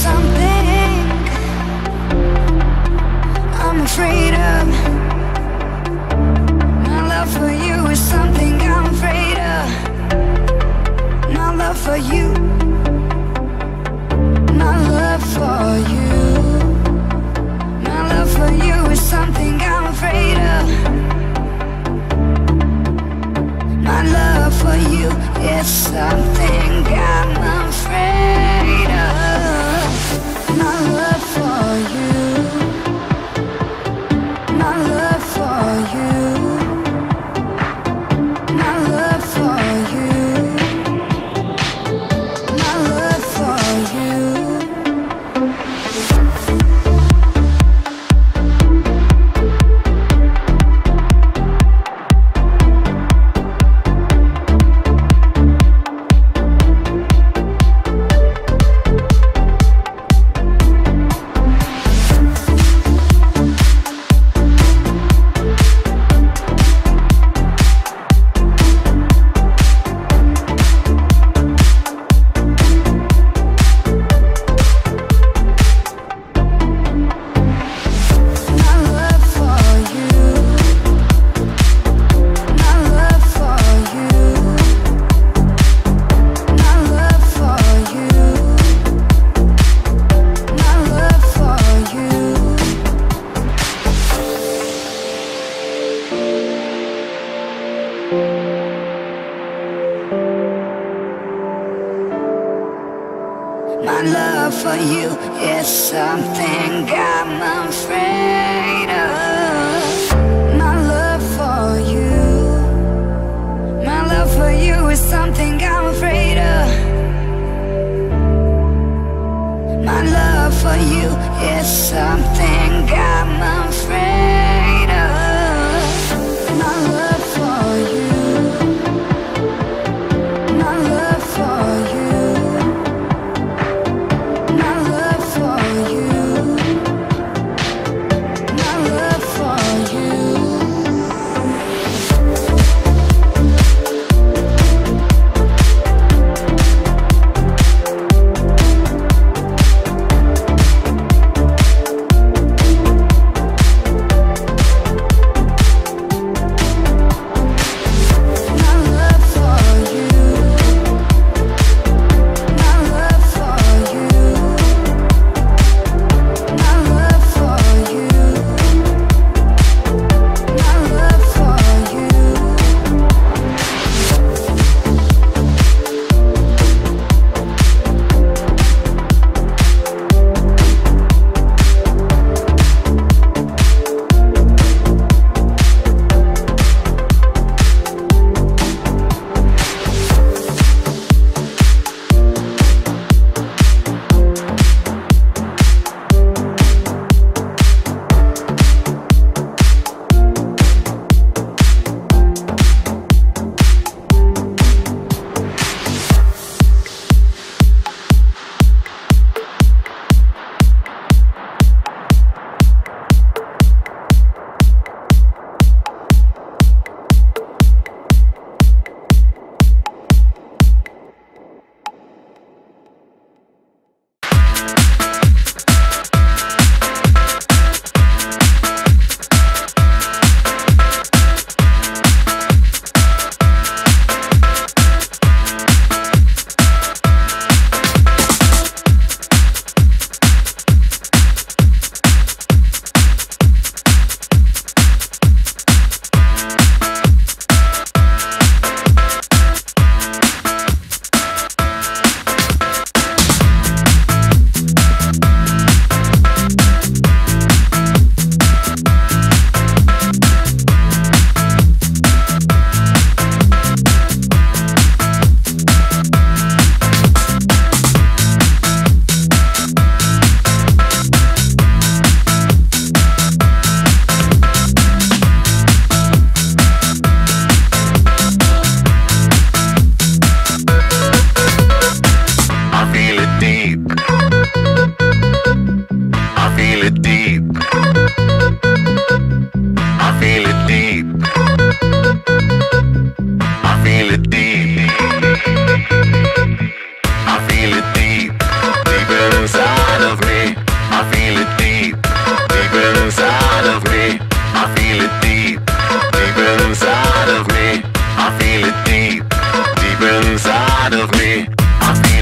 something I'm afraid of. My love for you is something I'm afraid of. My love for you my friend. inside of me.